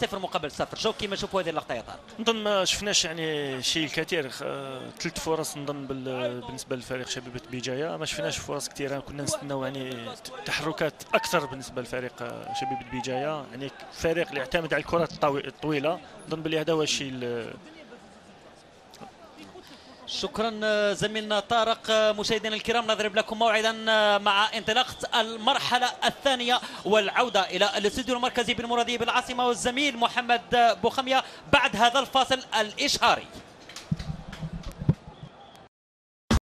صفر مقابل صفر شو كيما نشوفوا هذه اللقطه يا طارق نظن ما شفناش يعني شيء الكثير. ثلاث فرص نظن بالنسبة للفريق شبيبه بجايه ما شفناش فرص كثيرة. كنا نستناو يعني تحركات أكثر بالنسبة لفريق شبيبه بجايه يعني فريق اللي يعتمد على الكرات الطويلة. نظن بلي هذا هو الشيء شكرا زميلنا طارق مشاهدينا الكرام. نضرب لكم موعدا مع انطلاقة المرحلة الثانية والعودة إلى الاستوديو المركزي بالمرادية بالعاصمة والزميل محمد بوخمية بعد هذا الفاصل الإشهاري.